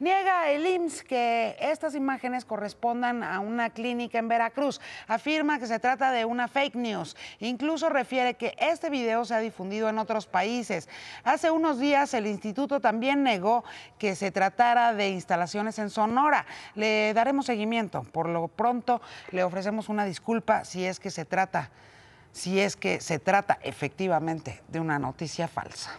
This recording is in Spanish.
Niega el IMSS que estas imágenes correspondan a una clínica en Veracruz. Afirma que se trata de una fake news. Incluso refiere que este video se ha difundido en otros países. Hace unos días el instituto también negó que se tratara de instalaciones en Sonora. Le daremos seguimiento. Por lo pronto le ofrecemos una disculpa si es que se trata si es que se trata efectivamente de una noticia falsa.